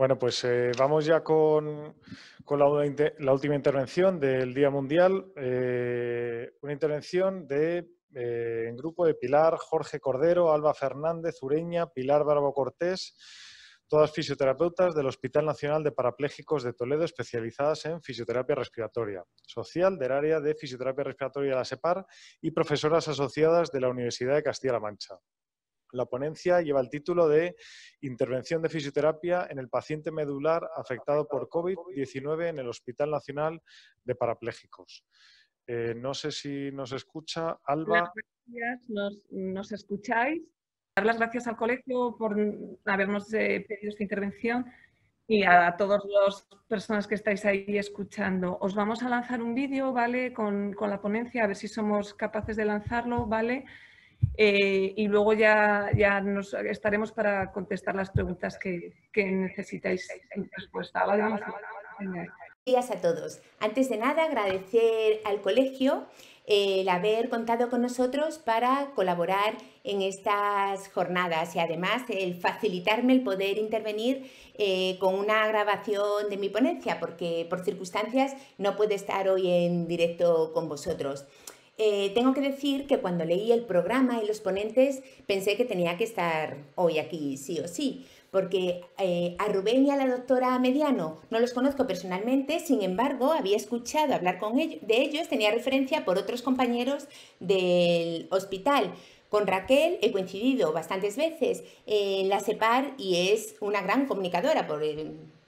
Bueno, pues eh, vamos ya con, la, última intervención del Día Mundial. Eh, una intervención de, eh, en grupo de Pilar, Jorge Cordero, Alba Fernández, Ureña, Pilar Barbo Cortés, todas fisioterapeutas del Hospital Nacional de Parapléjicos de Toledo, especializadas en fisioterapia respiratoria social del área de fisioterapia respiratoria de la SEPAR y profesoras asociadas de la Universidad de Castilla-La Mancha. La ponencia lleva el título de Intervención de fisioterapia en el paciente medular afectado por COVID-19 en el Hospital Nacional de Parapléjicos. Eh, no sé si nos escucha Alba. Gracias, nos, escucháis. Dar las gracias al colegio por habernos eh, pedido esta intervención y a todas las personas que estáis ahí escuchando. Os vamos a lanzar un vídeo, ¿vale? Con, con la ponencia, a ver si somos capaces de lanzarlo, ¿vale? Eh, y luego ya, ya nos estaremos para contestar las preguntas que, necesitáis en respuesta. Buenos días a todos. Antes de nada, agradecer al colegio el haber contado con nosotros para colaborar en estas jornadas y además el facilitarme el poder intervenir eh, con una grabación de mi ponencia porque por circunstancias no puedo estar hoy en directo con vosotros. Eh, tengo que decir que cuando leí el programa y los ponentes pensé que tenía que estar hoy aquí sí o sí, porque eh, a Rubén y a la doctora Mediano no los conozco personalmente, sin embargo había escuchado hablar con ellos, de ellos, tenía referencia por otros compañeros del hospital. Con Raquel he coincidido bastantes veces en la SEPAR y es una gran comunicadora, por,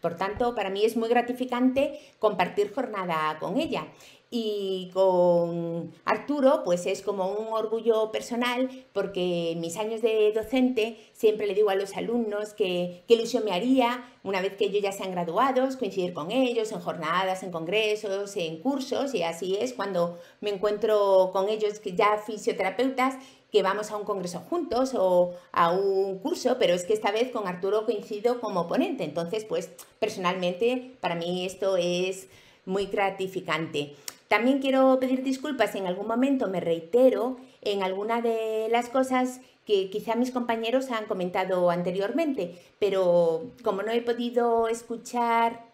por tanto para mí es muy gratificante compartir jornada con ella y con Arturo pues es como un orgullo personal porque mis años de docente siempre le digo a los alumnos que qué ilusión me haría una vez que ellos ya sean graduados, coincidir con ellos en jornadas, en congresos, en cursos y así es cuando me encuentro con ellos que ya fisioterapeutas que vamos a un congreso juntos o a un curso, pero es que esta vez con Arturo coincido como ponente, entonces pues personalmente para mí esto es muy gratificante. También quiero pedir disculpas si en algún momento me reitero en alguna de las cosas que quizá mis compañeros han comentado anteriormente, pero como no he podido escuchar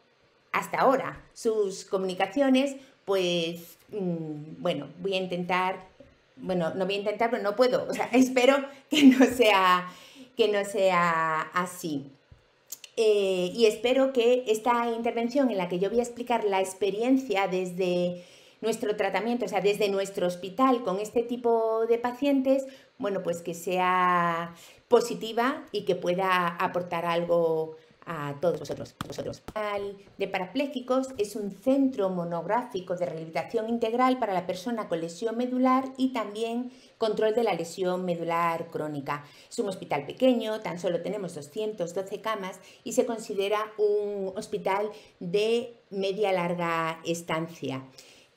hasta ahora sus comunicaciones, pues mm, bueno, voy a intentar, bueno, no voy a intentar, pero no puedo, o sea, espero que no sea, que no sea así. Eh, y espero que esta intervención en la que yo voy a explicar la experiencia desde nuestro tratamiento, o sea, desde nuestro hospital con este tipo de pacientes, bueno, pues que sea positiva y que pueda aportar algo a todos vosotros. vosotros. El de parapléjicos es un centro monográfico de rehabilitación integral para la persona con lesión medular y también control de la lesión medular crónica. Es un hospital pequeño, tan solo tenemos 212 camas y se considera un hospital de media larga estancia.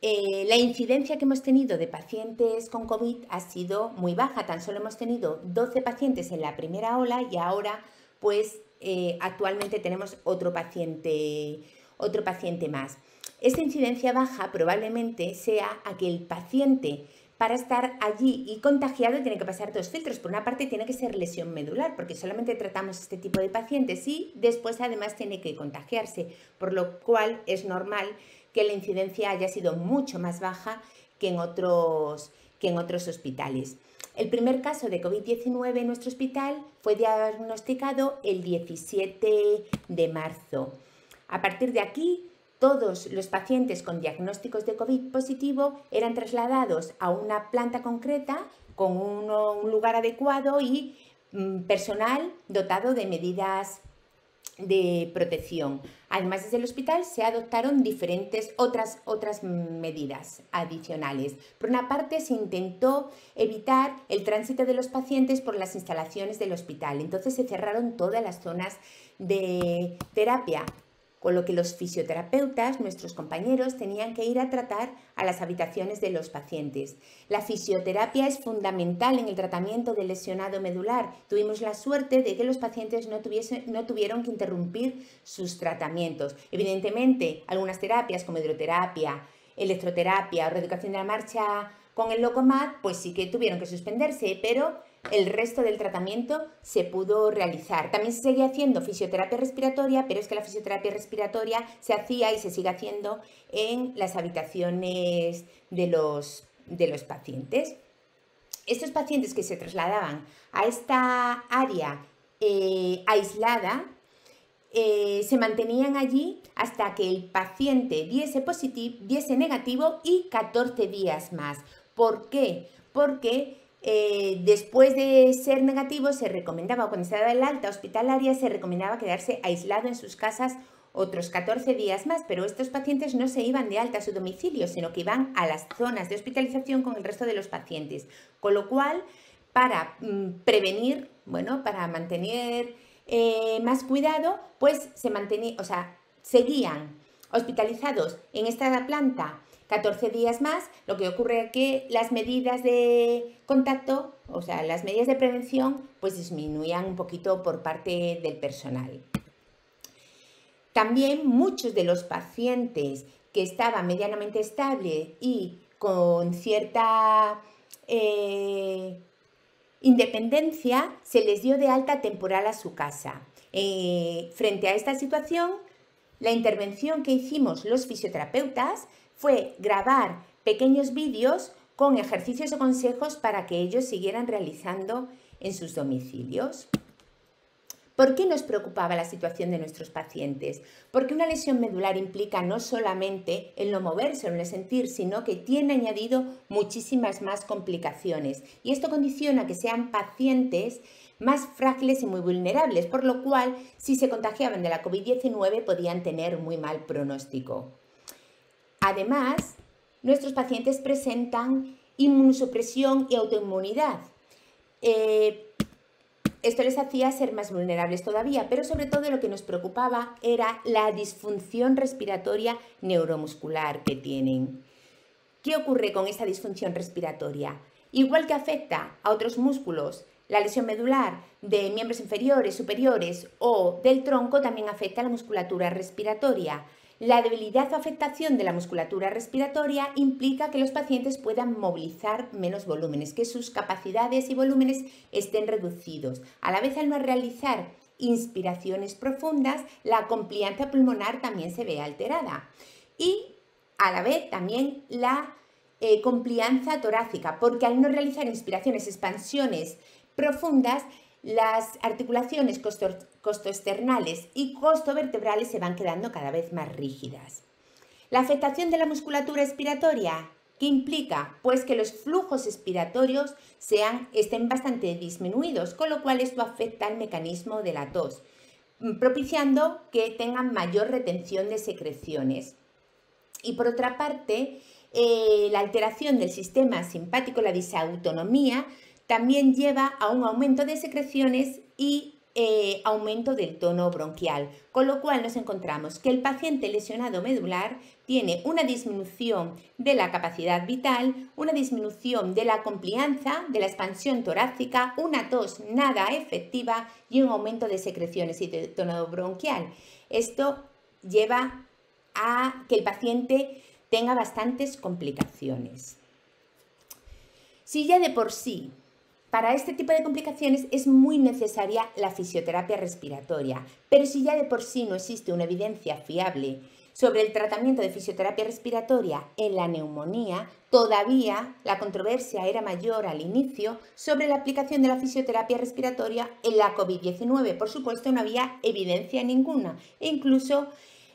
Eh, la incidencia que hemos tenido de pacientes con COVID ha sido muy baja, tan solo hemos tenido 12 pacientes en la primera ola y ahora pues eh, actualmente tenemos otro paciente, otro paciente más. Esta incidencia baja probablemente sea a que el paciente para estar allí y contagiado tiene que pasar dos filtros. Por una parte tiene que ser lesión medular, porque solamente tratamos este tipo de pacientes y después además tiene que contagiarse, por lo cual es normal que la incidencia haya sido mucho más baja que en otros, que en otros hospitales. El primer caso de COVID-19 en nuestro hospital fue diagnosticado el 17 de marzo. A partir de aquí, todos los pacientes con diagnósticos de COVID positivo eran trasladados a una planta concreta con un, lugar adecuado y mm, personal dotado de medidas de protección. Además, desde el hospital se adoptaron diferentes otras, otras medidas adicionales. Por una parte, se intentó evitar el tránsito de los pacientes por las instalaciones del hospital. Entonces, se cerraron todas las zonas de terapia con lo que los fisioterapeutas, nuestros compañeros, tenían que ir a tratar a las habitaciones de los pacientes. La fisioterapia es fundamental en el tratamiento del lesionado medular. Tuvimos la suerte de que los pacientes no, no tuvieron que interrumpir sus tratamientos. Evidentemente, algunas terapias como hidroterapia, electroterapia o reeducación de la marcha con el Locomat, pues sí que tuvieron que suspenderse, pero el resto del tratamiento se pudo realizar. También se seguía haciendo fisioterapia respiratoria, pero es que la fisioterapia respiratoria se hacía y se sigue haciendo en las habitaciones de los, de los pacientes. Estos pacientes que se trasladaban a esta área eh, aislada eh, se mantenían allí hasta que el paciente diese, positivo, diese negativo y 14 días más. ¿Por qué? Porque eh, después de ser negativo se recomendaba, cuando se daba el alta hospitalaria, se recomendaba quedarse aislado en sus casas otros 14 días más, pero estos pacientes no se iban de alta a su domicilio, sino que iban a las zonas de hospitalización con el resto de los pacientes. Con lo cual, para mm, prevenir, bueno, para mantener eh, más cuidado, pues se mantenía, o sea, seguían hospitalizados en esta planta 14 días más, lo que ocurre es que las medidas de contacto, o sea, las medidas de prevención, pues disminuían un poquito por parte del personal. También muchos de los pacientes que estaban medianamente estables y con cierta eh, independencia, se les dio de alta temporal a su casa. Eh, frente a esta situación, la intervención que hicimos los fisioterapeutas fue grabar pequeños vídeos con ejercicios o consejos para que ellos siguieran realizando en sus domicilios. ¿Por qué nos preocupaba la situación de nuestros pacientes? Porque una lesión medular implica no solamente el no moverse o el no sentir, sino que tiene añadido muchísimas más complicaciones. Y esto condiciona que sean pacientes más frágiles y muy vulnerables, por lo cual si se contagiaban de la COVID-19 podían tener muy mal pronóstico. Además, nuestros pacientes presentan inmunosupresión y autoinmunidad. Eh, esto les hacía ser más vulnerables todavía, pero sobre todo lo que nos preocupaba era la disfunción respiratoria neuromuscular que tienen. ¿Qué ocurre con esta disfunción respiratoria? Igual que afecta a otros músculos, la lesión medular de miembros inferiores, superiores o del tronco también afecta a la musculatura respiratoria. La debilidad o afectación de la musculatura respiratoria implica que los pacientes puedan movilizar menos volúmenes, que sus capacidades y volúmenes estén reducidos. A la vez, al no realizar inspiraciones profundas, la complianza pulmonar también se ve alterada. Y a la vez también la eh, complianza torácica, porque al no realizar inspiraciones, expansiones profundas, las articulaciones costoesternales y costovertebrales se van quedando cada vez más rígidas. La afectación de la musculatura expiratoria, ¿qué implica? Pues que los flujos expiratorios sean, estén bastante disminuidos, con lo cual esto afecta al mecanismo de la tos, propiciando que tengan mayor retención de secreciones. Y por otra parte, eh, la alteración del sistema simpático, la disautonomía, también lleva a un aumento de secreciones y eh, aumento del tono bronquial, con lo cual nos encontramos que el paciente lesionado medular tiene una disminución de la capacidad vital, una disminución de la complianza, de la expansión torácica, una tos nada efectiva y un aumento de secreciones y de tono bronquial. Esto lleva a que el paciente tenga bastantes complicaciones. Si ya de por sí para este tipo de complicaciones es muy necesaria la fisioterapia respiratoria, pero si ya de por sí no existe una evidencia fiable sobre el tratamiento de fisioterapia respiratoria en la neumonía, todavía la controversia era mayor al inicio sobre la aplicación de la fisioterapia respiratoria en la COVID-19. Por supuesto, no había evidencia ninguna e incluso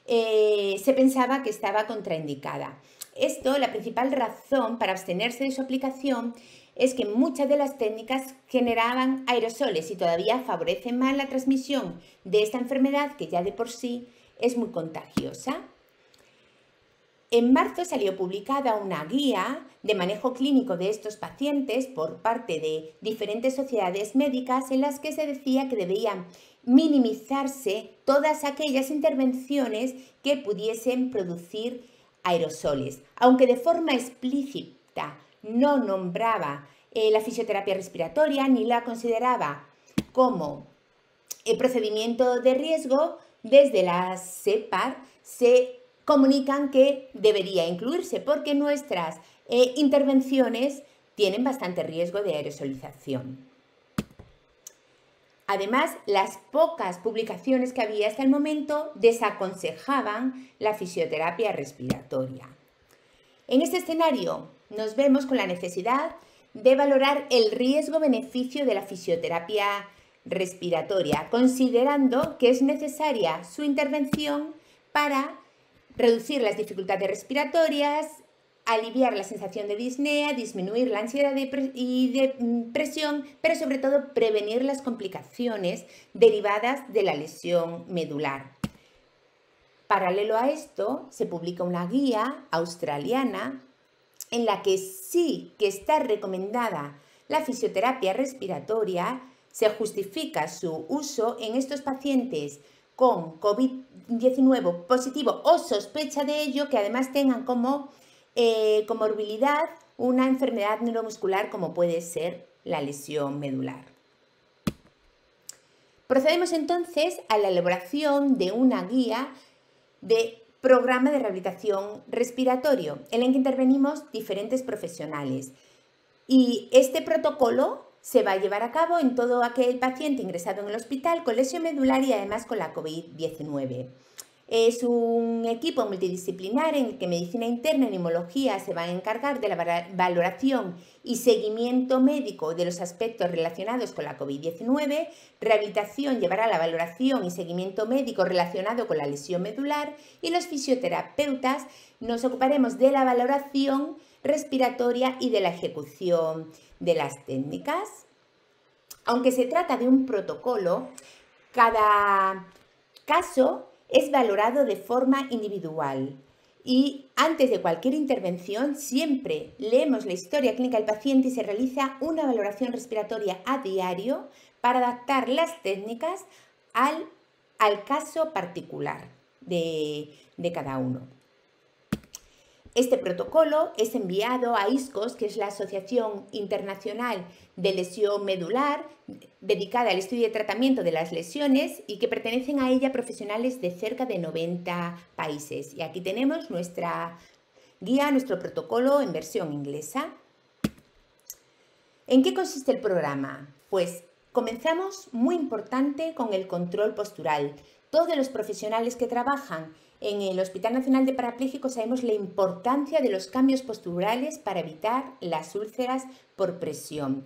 eh, se pensaba que estaba contraindicada. Esto, la principal razón para abstenerse de su aplicación es que muchas de las técnicas generaban aerosoles y todavía favorecen más la transmisión de esta enfermedad que ya de por sí es muy contagiosa. En marzo salió publicada una guía de manejo clínico de estos pacientes por parte de diferentes sociedades médicas en las que se decía que debían minimizarse todas aquellas intervenciones que pudiesen producir aerosoles, aunque de forma explícita no nombraba eh, la fisioterapia respiratoria ni la consideraba como el procedimiento de riesgo, desde la CEPAR se comunican que debería incluirse porque nuestras eh, intervenciones tienen bastante riesgo de aerosolización. Además, las pocas publicaciones que había hasta el momento desaconsejaban la fisioterapia respiratoria. En este escenario nos vemos con la necesidad de valorar el riesgo-beneficio de la fisioterapia respiratoria, considerando que es necesaria su intervención para reducir las dificultades respiratorias, aliviar la sensación de disnea, disminuir la ansiedad y depresión, pero sobre todo prevenir las complicaciones derivadas de la lesión medular. Paralelo a esto, se publica una guía australiana en la que sí que está recomendada la fisioterapia respiratoria, se justifica su uso en estos pacientes con COVID-19 positivo o sospecha de ello, que además tengan como eh, comorbilidad una enfermedad neuromuscular como puede ser la lesión medular. Procedemos entonces a la elaboración de una guía de programa de rehabilitación respiratorio, en el que intervenimos diferentes profesionales. Y este protocolo se va a llevar a cabo en todo aquel paciente ingresado en el hospital con lesión medular y además con la COVID-19. Es un equipo multidisciplinar en el que medicina interna y neumología se van a encargar de la valoración y seguimiento médico de los aspectos relacionados con la COVID-19, rehabilitación llevará la valoración y seguimiento médico relacionado con la lesión medular y los fisioterapeutas nos ocuparemos de la valoración respiratoria y de la ejecución de las técnicas. Aunque se trata de un protocolo, cada caso es valorado de forma individual. Y antes de cualquier intervención, siempre leemos la historia clínica del paciente y se realiza una valoración respiratoria a diario para adaptar las técnicas al, caso particular de cada uno. Este protocolo es enviado a ISCOS, que es la Asociación Internacional de Lesión Medular, dedicada al estudio y tratamiento de las lesiones y que pertenecen a ella profesionales de cerca de 90 países. Y aquí tenemos nuestra guía, nuestro protocolo en versión inglesa. ¿En qué consiste el programa? Pues comenzamos muy importante con el control postural. Todos los profesionales que trabajan en el Hospital Nacional de Parapléjicos sabemos la importancia de los cambios posturales para evitar las úlceras por presión.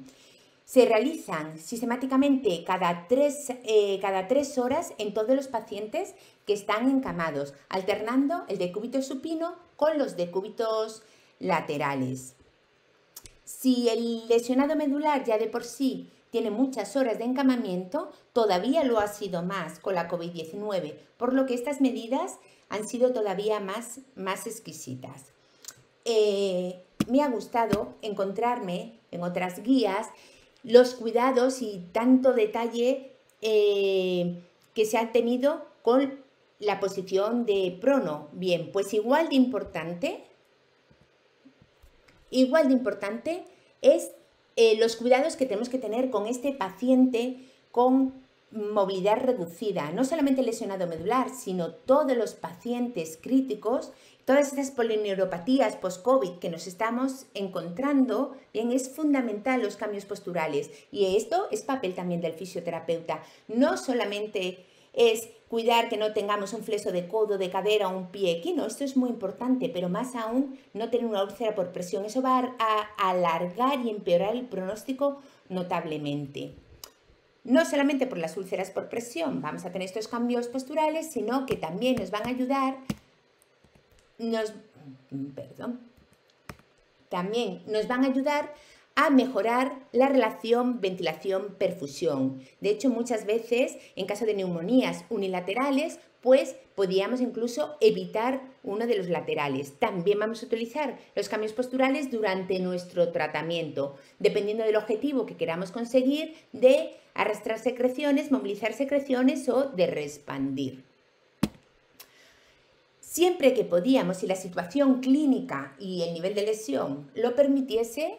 Se realizan sistemáticamente cada tres, eh, cada tres horas en todos los pacientes que están encamados, alternando el decúbito supino con los decúbitos laterales. Si el lesionado medular ya de por sí tiene muchas horas de encamamiento, todavía lo ha sido más con la COVID-19, por lo que estas medidas han sido todavía más, más exquisitas. Eh, me ha gustado encontrarme en otras guías los cuidados y tanto detalle eh, que se ha tenido con la posición de prono. Bien, pues igual de importante, igual de importante es eh, los cuidados que tenemos que tener con este paciente con movilidad reducida, no solamente lesionado medular, sino todos los pacientes críticos, todas estas polineuropatías post-COVID que nos estamos encontrando, bien, es fundamental los cambios posturales. Y esto es papel también del fisioterapeuta. No solamente es cuidar que no tengamos un fleso de codo, de cadera o un pie equino. Esto es muy importante, pero más aún no tener una úlcera por presión. Eso va a alargar y empeorar el pronóstico notablemente no solamente por las úlceras por presión vamos a tener estos cambios posturales, sino que también nos van a ayudar, nos, perdón, también nos van a ayudar a mejorar la relación ventilación-perfusión. De hecho, muchas veces, en caso de neumonías unilaterales, pues podríamos incluso evitar uno de los laterales. También vamos a utilizar los cambios posturales durante nuestro tratamiento, dependiendo del objetivo que queramos conseguir de arrastrar secreciones, movilizar secreciones o de respandir. Siempre que podíamos, si la situación clínica y el nivel de lesión lo permitiese,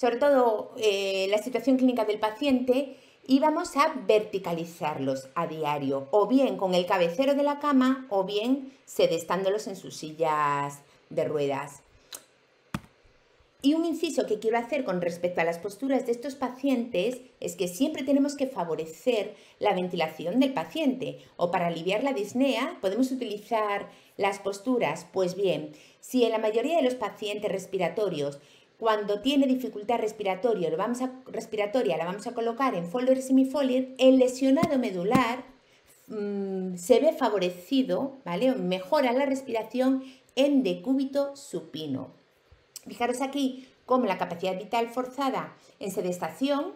sobre todo eh, la situación clínica del paciente, íbamos a verticalizarlos a diario, o bien con el cabecero de la cama, o bien sedestándolos en sus sillas de ruedas. Y un inciso que quiero hacer con respecto a las posturas de estos pacientes es que siempre tenemos que favorecer la ventilación del paciente o para aliviar la disnea podemos utilizar las posturas. Pues bien, si en la mayoría de los pacientes respiratorios cuando tiene dificultad respiratoria, la vamos a colocar en Fowler y el lesionado medular mm, se ve favorecido, ¿vale? Mejora la respiración en decúbito supino. Fijaros aquí cómo la capacidad vital forzada en sedestación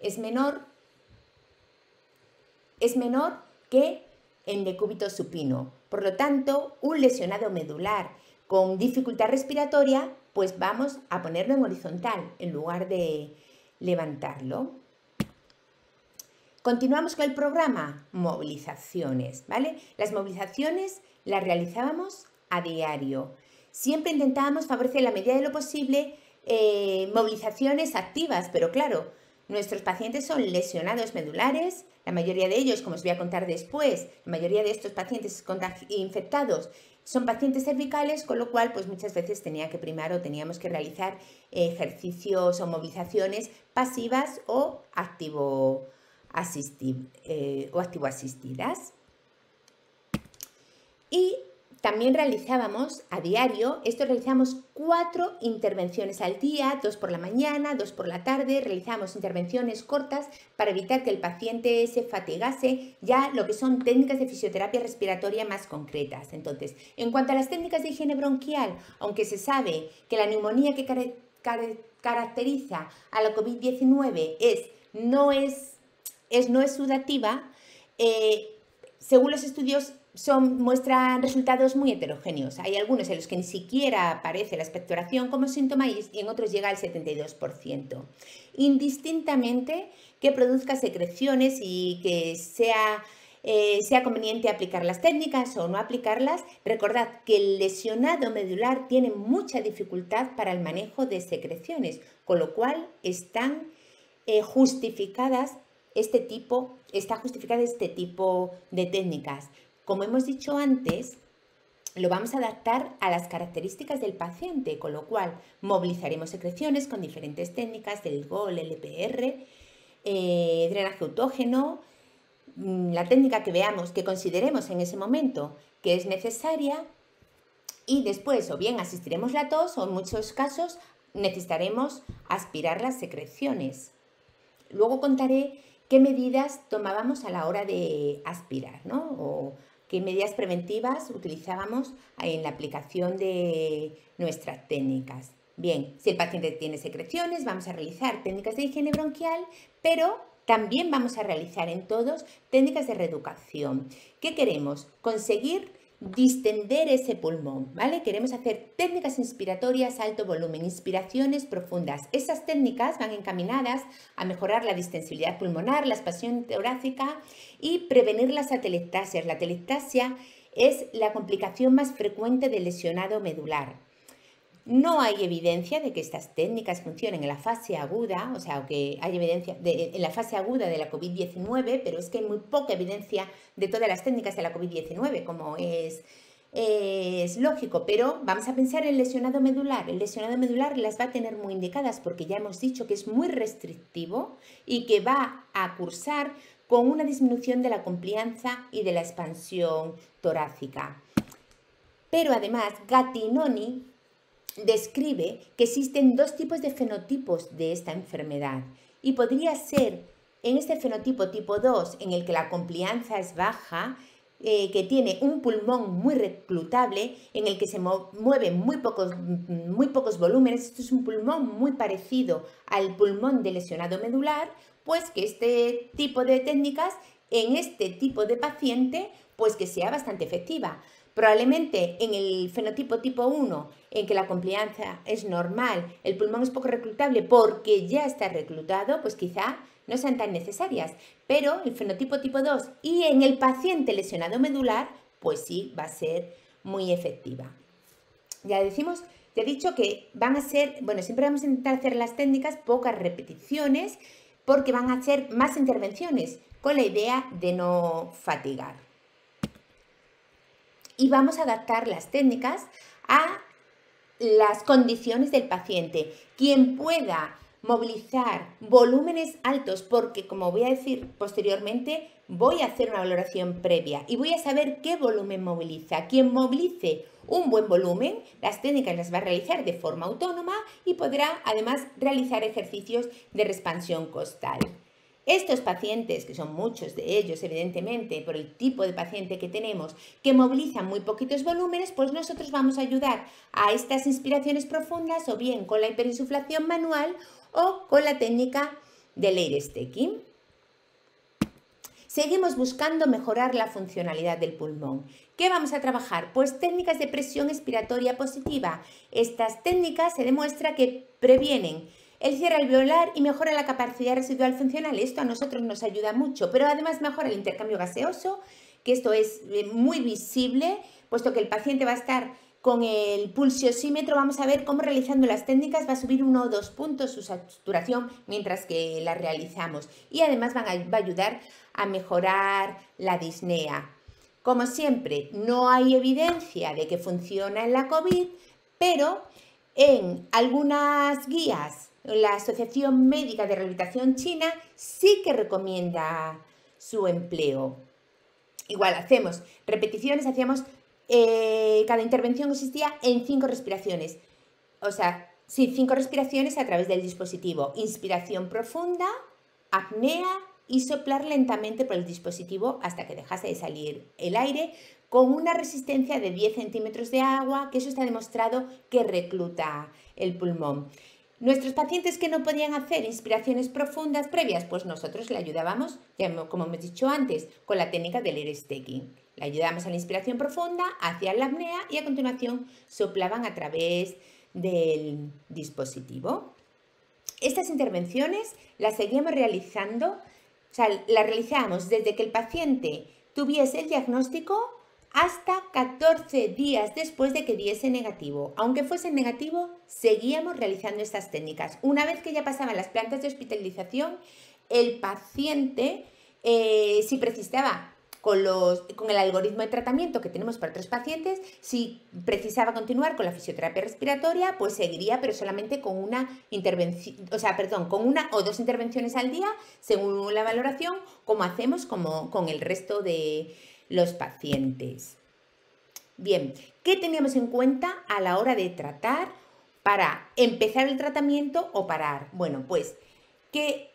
es menor, es menor que en decúbito supino. Por lo tanto, un lesionado medular con dificultad respiratoria, pues vamos a ponerlo en horizontal en lugar de levantarlo. Continuamos con el programa movilizaciones, ¿vale? Las movilizaciones las realizábamos a diario. Siempre intentábamos favorecer la medida de lo posible eh, movilizaciones activas, pero claro, nuestros pacientes son lesionados medulares, la mayoría de ellos, como os voy a contar después, la mayoría de estos pacientes infectados son pacientes cervicales, con lo cual pues muchas veces tenía que primar o teníamos que realizar ejercicios o movilizaciones pasivas o activo, eh, o activo asistidas. Y también realizábamos a diario, esto realizamos cuatro intervenciones al día, dos por la mañana, dos por la tarde, realizamos intervenciones cortas para evitar que el paciente se fatigase, ya lo que son técnicas de fisioterapia respiratoria más concretas. Entonces, en cuanto a las técnicas de higiene bronquial, aunque se sabe que la neumonía que caracteriza a la COVID-19 es, no es, es, no es sudativa, eh, según los estudios son, muestran resultados muy heterogéneos. Hay algunos en los que ni siquiera aparece la expectoración como síntoma y en otros llega al 72%. Indistintamente que produzca secreciones y que sea, eh, sea conveniente aplicar las técnicas o no aplicarlas, recordad que el lesionado medular tiene mucha dificultad para el manejo de secreciones, con lo cual están eh, justificadas este tipo, está justificada este tipo de técnicas. Como hemos dicho antes, lo vamos a adaptar a las características del paciente, con lo cual movilizaremos secreciones con diferentes técnicas del GOL, LPR, eh, drenaje autógeno, mm, la técnica que veamos, que consideremos en ese momento que es necesaria y después o bien asistiremos la tos o en muchos casos necesitaremos aspirar las secreciones. Luego contaré qué medidas tomábamos a la hora de aspirar, ¿no? Qué medidas preventivas utilizábamos en la aplicación de nuestras técnicas. Bien, si el paciente tiene secreciones, vamos a realizar técnicas de higiene bronquial, pero también vamos a realizar en todos técnicas de reeducación. ¿Qué queremos? Conseguir distender ese pulmón, ¿vale? Queremos hacer técnicas inspiratorias alto volumen, inspiraciones profundas. Esas técnicas van encaminadas a mejorar la distensibilidad pulmonar, la expansión torácica y prevenir las atelectasias. La atelectasia es la complicación más frecuente del lesionado medular. No hay evidencia de que estas técnicas funcionen en la fase aguda, o sea, que hay evidencia en la fase aguda de la COVID-19, pero es que hay muy poca evidencia de todas las técnicas de la COVID-19, como es, lógico, pero vamos a pensar en lesionado medular. El lesionado medular las va a tener muy indicadas porque ya hemos dicho que es muy restrictivo y que va a cursar con una disminución de la complianza y de la expansión torácica. Pero además, Gattinoni describe que existen dos tipos de fenotipos de esta enfermedad y podría ser en este fenotipo tipo 2 en el que la complianza es baja, eh, que tiene un pulmón muy reclutable, en el que se mueven muy pocos, muy pocos volúmenes, esto es un pulmón muy parecido al pulmón de lesionado medular, pues que este tipo de técnicas en este tipo de paciente, pues que sea bastante efectiva. Probablemente en el fenotipo tipo 1, en que la complianza es normal, el pulmón es poco reclutable porque ya está reclutado, pues quizá no sean tan necesarias. Pero el fenotipo tipo 2 y en el paciente lesionado medular, pues sí va a ser muy efectiva. Ya decimos, ya he dicho que van a ser, bueno, siempre vamos a intentar hacer las técnicas pocas repeticiones porque van a ser más intervenciones con la idea de no fatigar y vamos a adaptar las técnicas a las condiciones del paciente. Quien pueda movilizar volúmenes altos, porque como voy a decir posteriormente, voy a hacer una valoración previa y voy a saber qué volumen moviliza. Quien movilice un buen volumen, las técnicas las va a realizar de forma autónoma y podrá además realizar ejercicios de expansión costal. Estos pacientes, que son muchos de ellos evidentemente por el tipo de paciente que tenemos, que movilizan muy poquitos volúmenes, pues nosotros vamos a ayudar a estas inspiraciones profundas o bien con la hiperinsuflación manual o con la técnica de air stacking. Seguimos buscando mejorar la funcionalidad del pulmón. ¿Qué vamos a trabajar? Pues técnicas de presión expiratoria positiva. Estas técnicas se demuestra que previenen el cierre alveolar y mejora la capacidad residual funcional. Esto a nosotros nos ayuda mucho, pero además mejora el intercambio gaseoso, que esto es eh, muy visible, puesto que el paciente va a estar con el pulsiosímetro vamos a ver cómo realizando las técnicas va a subir uno o dos puntos su saturación mientras que la realizamos. Y además va a ayudar a mejorar la disnea. Como siempre, no hay evidencia de que funciona en la COVID, pero en algunas guías, la Asociación Médica de Rehabilitación China sí que recomienda su empleo. Igual hacemos repeticiones, hacíamos eh, cada intervención existía en cinco respiraciones. O sea, sí, cinco respiraciones a través del dispositivo. Inspiración profunda, apnea y soplar lentamente por el dispositivo hasta que dejase de salir el aire con una resistencia de 10 centímetros de agua, que eso está demostrado que recluta el pulmón. Nuestros pacientes que no podían hacer inspiraciones profundas previas, pues nosotros le ayudábamos, como hemos dicho antes, con la técnica del air staking. Le ayudamos a la inspiración profunda, hacia la apnea y a continuación soplaban a través del dispositivo. Estas intervenciones las seguíamos realizando, o sea, las realizamos desde que el paciente tuviese el diagnóstico hasta 14 días después de que diese negativo. Aunque fuese negativo, seguíamos realizando estas técnicas. Una vez que ya pasaban las plantas de hospitalización, el paciente, eh, si precisaba con, los, con el algoritmo de tratamiento que tenemos para otros pacientes, si precisaba continuar con la fisioterapia respiratoria, pues seguiría, pero solamente con una intervención, o sea, perdón, con una o dos intervenciones al día, según la valoración, como hacemos como con el resto de los pacientes. Bien, ¿qué teníamos en cuenta a la hora de tratar para empezar el tratamiento o parar? Bueno, pues que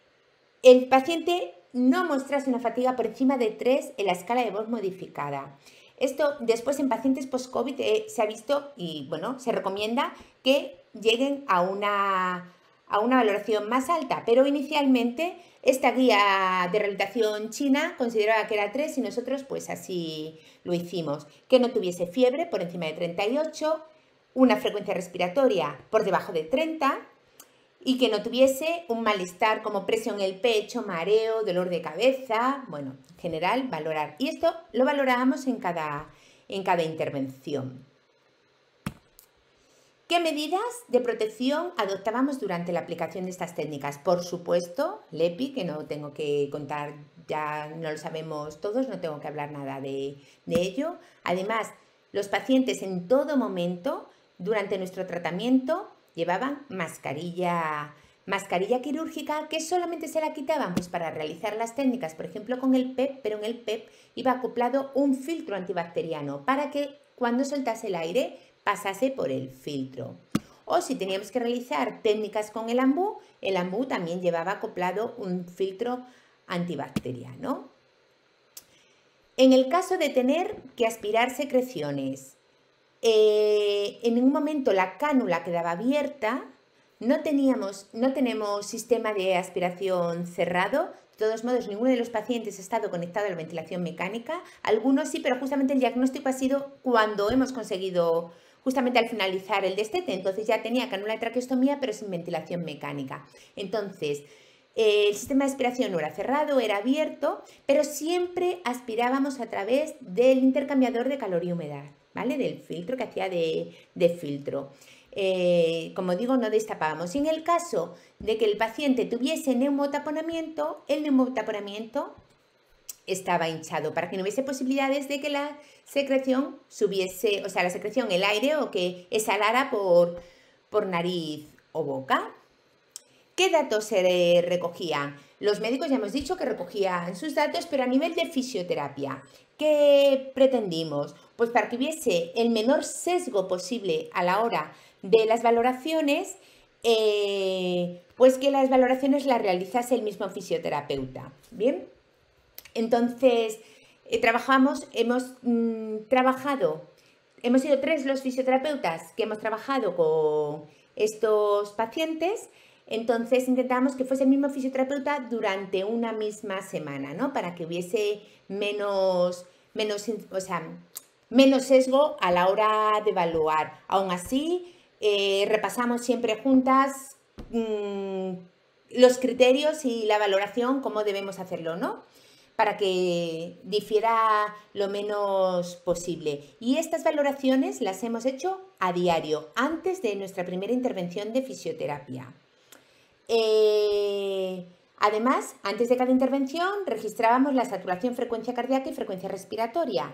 el paciente no mostrase una fatiga por encima de 3 en la escala de voz modificada. Esto después en pacientes post-COVID eh, se ha visto y bueno, se recomienda que lleguen a una, a una valoración más alta, pero inicialmente esta guía de rehabilitación china consideraba que era 3 y nosotros pues así lo hicimos. Que no tuviese fiebre por encima de 38, una frecuencia respiratoria por debajo de 30, y que no tuviese un malestar como presión en el pecho, mareo, dolor de cabeza, bueno, en general valorar. Y esto lo valorábamos en cada, en cada intervención. ¿Qué medidas de protección adoptábamos durante la aplicación de estas técnicas? Por supuesto, LEPI, que no tengo que contar, ya no lo sabemos todos, no tengo que hablar nada de, ello. Además, los pacientes en todo momento, durante nuestro tratamiento, llevaban mascarilla, mascarilla quirúrgica que solamente se la quitaban pues, para realizar las técnicas, por ejemplo con el PEP, pero en el PEP iba acoplado un filtro antibacteriano para que cuando soltase el aire pasase por el filtro. O si teníamos que realizar técnicas con el ambú, el ambú también llevaba acoplado un filtro antibacteriano. En el caso de tener que aspirar secreciones, eh, en un momento la cánula quedaba abierta, no, teníamos, no tenemos sistema de aspiración cerrado, de todos modos, ninguno de los pacientes ha estado conectado a la ventilación mecánica. Algunos sí, pero justamente el diagnóstico ha sido cuando hemos conseguido, justamente al finalizar el destete. Entonces ya tenía cánula de traqueostomía, pero sin ventilación mecánica. Entonces, el sistema de aspiración no era cerrado, era abierto, pero siempre aspirábamos a través del intercambiador de calor y humedad. Del filtro que hacía de, filtro. Eh, como digo, no destapábamos. Y en el caso de que el paciente tuviese neumotaponamiento, el neumotaponamiento estaba hinchado, para que no hubiese posibilidades de que la secreción subiese, o sea, la secreción, el aire o que exhalara por, por nariz o boca. ¿Qué datos se recogían? Los médicos ya hemos dicho que recogían sus datos, pero a nivel de fisioterapia, ¿qué pretendimos? Pues para que hubiese el menor sesgo posible a la hora de las valoraciones, eh, pues que las valoraciones las realizase el mismo fisioterapeuta. Bien, entonces eh, trabajamos, hemos mm, trabajado, hemos sido tres los fisioterapeutas que hemos trabajado con estos pacientes. Entonces intentamos que fuese el mismo fisioterapeuta durante una misma semana, ¿no? Para que hubiese menos, menos, o sea, menos sesgo a la hora de evaluar. Aún así, eh, repasamos siempre juntas mm, los criterios y la valoración, cómo debemos hacerlo, ¿no? Para que difiera lo menos posible. Y estas valoraciones las hemos hecho a diario, antes de nuestra primera intervención de fisioterapia. Eh, además, antes de cada intervención registrábamos la saturación, frecuencia cardíaca y frecuencia respiratoria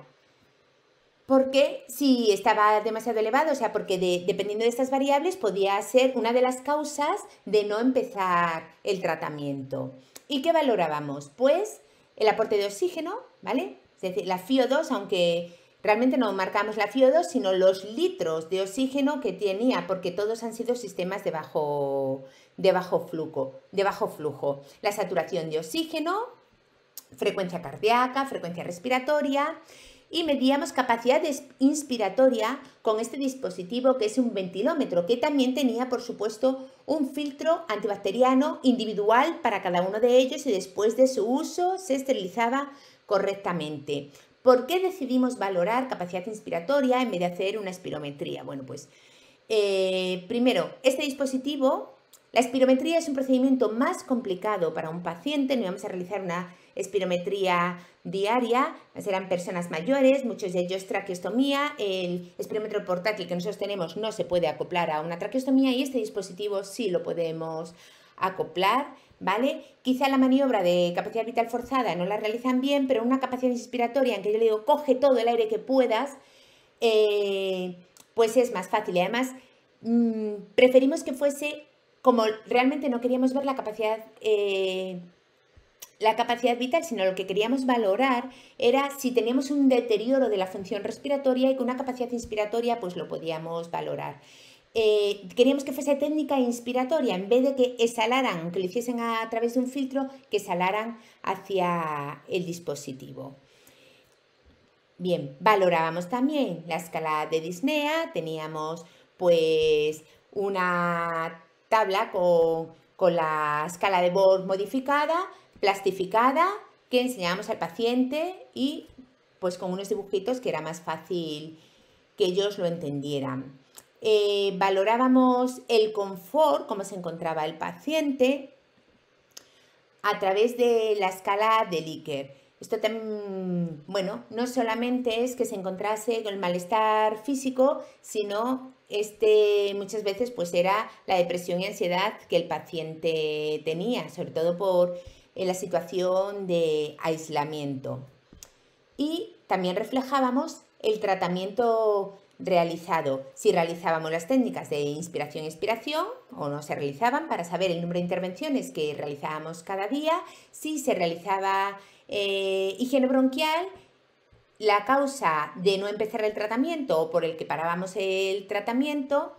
porque si estaba demasiado elevado, o sea, porque dependiendo de estas variables podía ser una de las causas de no empezar el tratamiento. ¿Y qué valorábamos? Pues el aporte de oxígeno, ¿vale? Es decir, la FIO2, aunque realmente no marcamos la FIO2, sino los litros de oxígeno que tenía, porque todos han sido sistemas de bajo, de bajo, flujo, de bajo flujo. La saturación de oxígeno, frecuencia cardíaca, frecuencia respiratoria y medíamos capacidad inspiratoria con este dispositivo que es un ventilómetro que también tenía por supuesto un filtro antibacteriano individual para cada uno de ellos y después de su uso se esterilizaba correctamente. ¿Por qué decidimos valorar capacidad inspiratoria en vez de hacer una espirometría? Bueno, pues eh, primero, este dispositivo, la espirometría es un procedimiento más complicado para un paciente, no vamos a realizar una espirometría diaria, serán personas mayores, muchos de ellos traqueostomía, el espirómetro portátil que nosotros tenemos no se puede acoplar a una traqueostomía y este dispositivo sí lo podemos acoplar, ¿vale? Quizá la maniobra de capacidad vital forzada no la realizan bien, pero una capacidad inspiratoria en que yo le digo, coge todo el aire que puedas, eh, pues es más fácil. Y además, mm, preferimos que fuese, como realmente no queríamos ver la capacidad eh, la capacidad vital, sino lo que queríamos valorar era si teníamos un deterioro de la función respiratoria y con una capacidad inspiratoria pues lo podíamos valorar. Eh, queríamos que fuese técnica inspiratoria, en vez de que exhalaran, que lo hiciesen a, través de un filtro, que exhalaran hacia el dispositivo. Bien, valorábamos también la escala de disnea, teníamos pues una tabla con, con la escala de Borg modificada, plastificada que enseñábamos al paciente y pues con unos dibujitos que era más fácil que ellos lo entendieran. Eh, valorábamos el confort, cómo se encontraba el paciente, a través de la escala de Likert. Esto también, bueno, no solamente es que se encontrase con el malestar físico, sino este muchas veces pues era la depresión y ansiedad que el paciente tenía, sobre todo por en la situación de aislamiento. Y también reflejábamos el tratamiento realizado, si realizábamos las técnicas de inspiración y expiración o no se realizaban para saber el número de intervenciones que realizábamos cada día, si se realizaba eh, higiene bronquial, la causa de no empezar el tratamiento o por el que parábamos el tratamiento,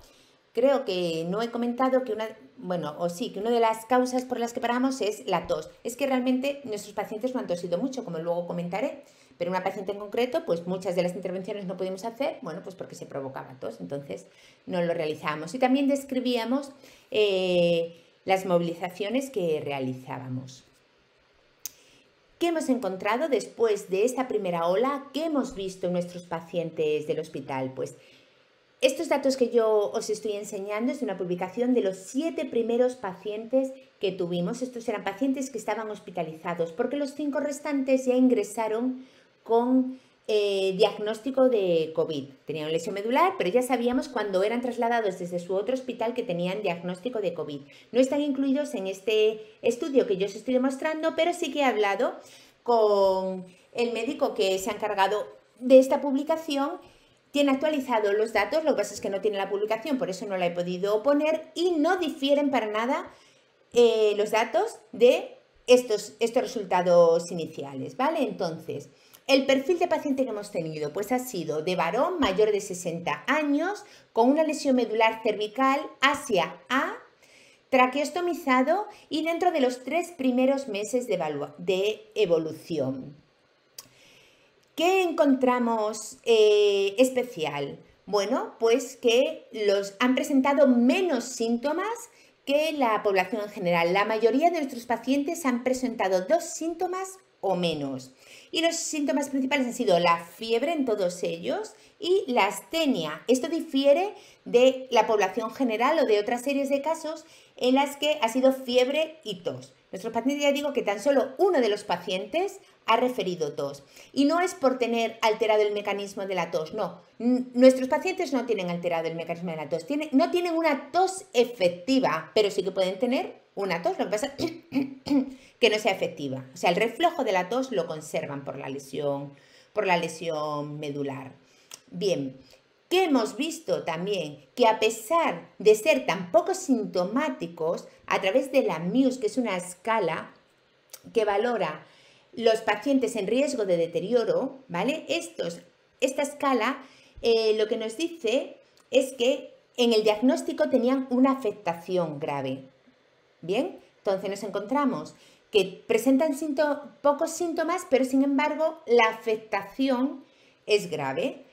creo que no he comentado que una, bueno, o sí, que una de las causas por las que paramos es la tos. Es que realmente nuestros pacientes no han tosido mucho, como luego comentaré, pero una paciente en concreto, pues muchas de las intervenciones no pudimos hacer, bueno, pues porque se provocaba tos, entonces no lo realizábamos. Y también describíamos eh, las movilizaciones que realizábamos. ¿Qué hemos encontrado después de esta primera ola? ¿Qué hemos visto en nuestros pacientes del hospital? Pues estos datos que yo os estoy enseñando es una publicación de los siete primeros pacientes que tuvimos. Estos eran pacientes que estaban hospitalizados porque los cinco restantes ya ingresaron con eh, diagnóstico de COVID. Tenían lesión medular, pero ya sabíamos cuando eran trasladados desde su otro hospital que tenían diagnóstico de COVID. No están incluidos en este estudio que yo os estoy demostrando, pero sí que he hablado con el médico que se ha encargado de esta publicación tiene actualizados los datos, lo que pasa es que no tiene la publicación, por eso no la he podido poner y no difieren para nada eh, los datos de estos, estos resultados iniciales, ¿vale? Entonces, el perfil de paciente que hemos tenido, pues ha sido de varón mayor de 60 años, con una lesión medular cervical hacia A, traqueostomizado y dentro de los tres primeros meses de evolución. ¿Qué encontramos eh, especial? Bueno, pues que los han presentado menos síntomas que la población en general. La mayoría de nuestros pacientes han presentado dos síntomas o menos. Y los síntomas principales han sido la fiebre en todos ellos y la astenia. Esto difiere de la población general o de otras series de casos en las que ha sido fiebre y tos. Nuestros pacientes, ya digo que tan solo uno de los pacientes ha referido tos. Y no es por tener alterado el mecanismo de la tos, no. Nuestros pacientes no tienen alterado el mecanismo de la tos, no tienen una tos efectiva, pero sí que pueden tener una tos, lo que pasa que no sea efectiva. O sea, el reflejo de la tos lo conservan por la lesión, por la lesión medular. Bien, ¿Qué hemos visto también? Que a pesar de ser tan poco sintomáticos, a través de la MUSE, que es una escala que valora los pacientes en riesgo de deterioro, ¿vale? Estos, esta escala eh, lo que nos dice es que en el diagnóstico tenían una afectación grave. Bien, entonces nos encontramos que presentan pocos síntomas, pero sin embargo la afectación es grave.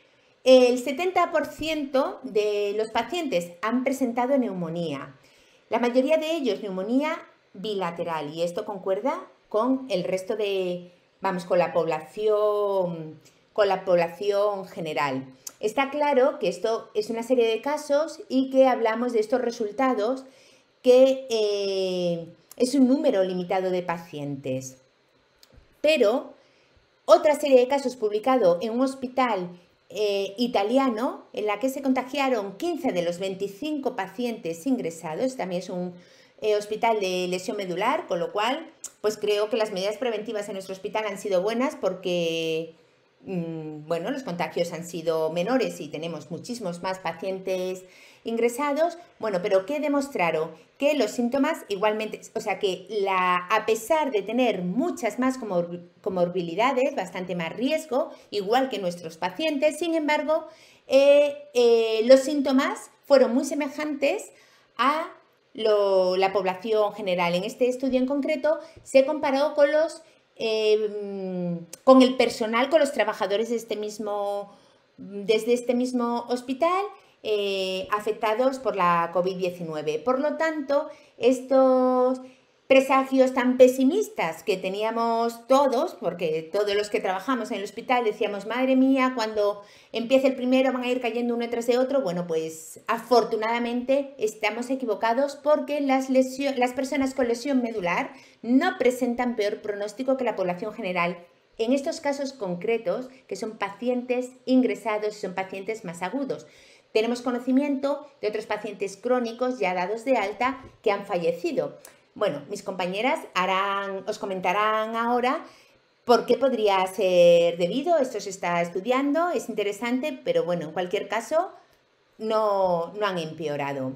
El 70% de los pacientes han presentado neumonía. La mayoría de ellos neumonía bilateral y esto concuerda con el resto de, vamos, con la población, con la población general. Está claro que esto es una serie de casos y que hablamos de estos resultados que eh, es un número limitado de pacientes. Pero otra serie de casos publicado en un hospital eh, italiano en la que se contagiaron 15 de los 25 pacientes ingresados. También es un eh, hospital de lesión medular, con lo cual, pues creo que las medidas preventivas en nuestro hospital han sido buenas porque, mm, bueno, los contagios han sido menores y tenemos muchísimos más pacientes ingresados. Bueno, pero ¿qué demostraron? Que los síntomas igualmente, o sea que la, a pesar de tener muchas más comorbilidades, bastante más riesgo, igual que nuestros pacientes, sin embargo, eh, eh, los síntomas fueron muy semejantes a la población general. En este estudio en concreto se comparó con los eh, con el personal, con los trabajadores de este mismo, desde este mismo hospital eh, afectados por la COVID-19. Por lo tanto, estos presagios tan pesimistas que teníamos todos, porque todos los que trabajamos en el hospital decíamos, madre mía, cuando empiece el primero van a ir cayendo uno tras de otro, bueno, pues afortunadamente estamos equivocados porque las, las personas con lesión medular no presentan peor pronóstico que la población general en estos casos concretos, que son pacientes ingresados y son pacientes más agudos. Tenemos conocimiento de otros pacientes crónicos ya dados de alta que han fallecido. Bueno, mis compañeras harán, os comentarán ahora por qué podría ser debido. Esto se está estudiando, es interesante, pero bueno, en cualquier caso no, no han empeorado.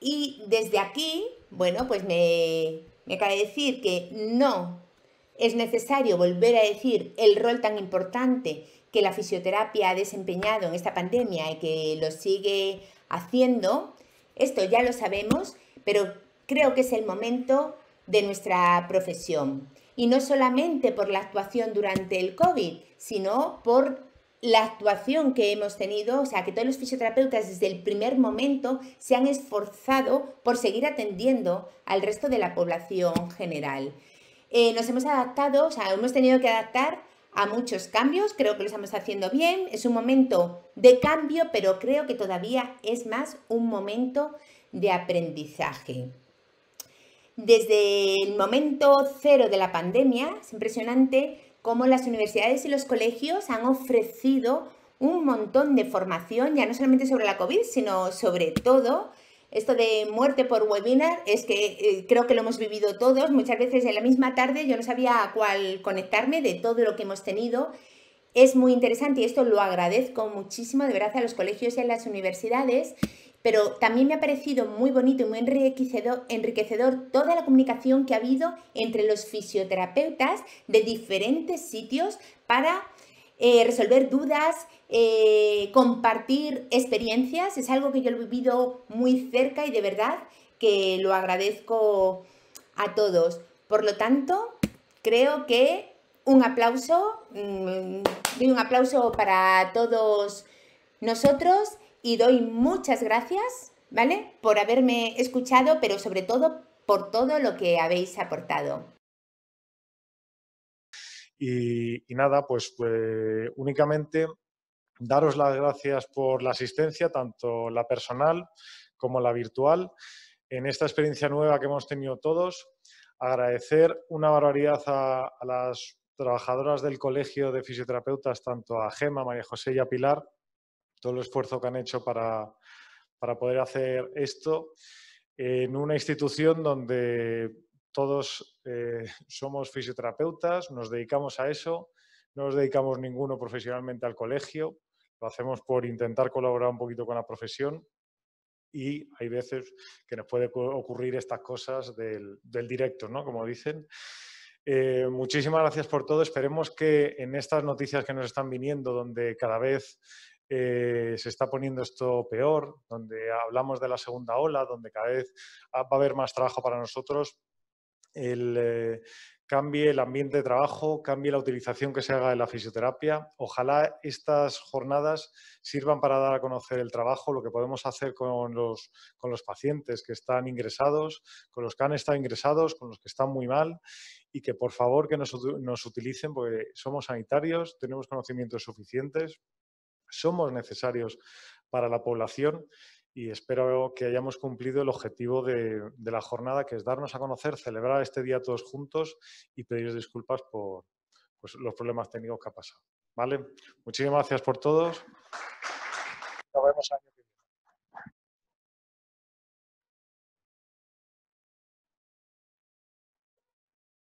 Y desde aquí, bueno, pues me, me cabe decir que no es necesario volver a decir el rol tan importante que la fisioterapia ha desempeñado en esta pandemia y que lo sigue haciendo, esto ya lo sabemos, pero creo que es el momento de nuestra profesión. Y no solamente por la actuación durante el COVID, sino por la actuación que hemos tenido, o sea, que todos los fisioterapeutas desde el primer momento se han esforzado por seguir atendiendo al resto de la población general. Eh, nos hemos adaptado, o sea, hemos tenido que adaptar a muchos cambios, creo que lo estamos haciendo bien, es un momento de cambio, pero creo que todavía es más un momento de aprendizaje. Desde el momento cero de la pandemia, es impresionante cómo las universidades y los colegios han ofrecido un montón de formación, ya no solamente sobre la COVID, sino sobre todo Esto de muerte por webinar es que eh, creo que lo hemos vivido todos. Muchas veces en la misma tarde yo no sabía a cuál conectarme de todo lo que hemos tenido. Es muy interesante y esto lo agradezco muchísimo de verdad a los colegios y a las universidades pero también me ha parecido muy bonito y muy enriquecedor, toda la comunicación que ha habido entre los fisioterapeutas de diferentes sitios para eh, resolver dudas, eh, compartir experiencias. Es algo que yo he vivido muy cerca y de verdad que lo agradezco a todos. Por lo tanto, creo que un aplauso, mm, un aplauso para todos nosotros y doy muchas gracias, ¿vale? Por haberme escuchado, pero sobre todo por todo lo que habéis aportado. Y, nada, pues, pues únicamente daros las gracias por la asistencia, tanto la personal como la virtual, en esta experiencia nueva que hemos tenido todos. Agradecer una barbaridad a, a las trabajadoras del Colegio de Fisioterapeutas, tanto a Gema, María José y a Pilar, todo el esfuerzo que han hecho para, poder hacer esto en una institución donde todos eh, somos fisioterapeutas, nos dedicamos a eso, no nos dedicamos ninguno profesionalmente al colegio, lo hacemos por intentar colaborar un poquito con la profesión y hay veces que nos puede ocurrir estas cosas del, directo, ¿no? Como dicen. Eh, muchísimas gracias por todo. Esperemos que en estas noticias que nos están viniendo, donde cada vez eh, se está poniendo esto peor, donde hablamos de la segunda ola, donde cada vez va a haber más trabajo para nosotros, el, eh, cambie el ambiente de trabajo, cambie la utilización que se haga de la fisioterapia. Ojalá estas jornadas sirvan para dar a conocer el trabajo, lo que podemos hacer con los, con los pacientes que están ingresados, con los que han estado ingresados, con los que están muy mal y que por favor que nos, nos utilicen porque somos sanitarios, tenemos conocimientos suficientes somos necesarios para la población y espero que hayamos cumplido el objetivo de, la jornada, que es darnos a conocer, celebrar este día todos juntos y pedir disculpas por pues, los problemas técnicos que ha pasado. ¿Vale? Muchísimas gracias por todos. Nos vemos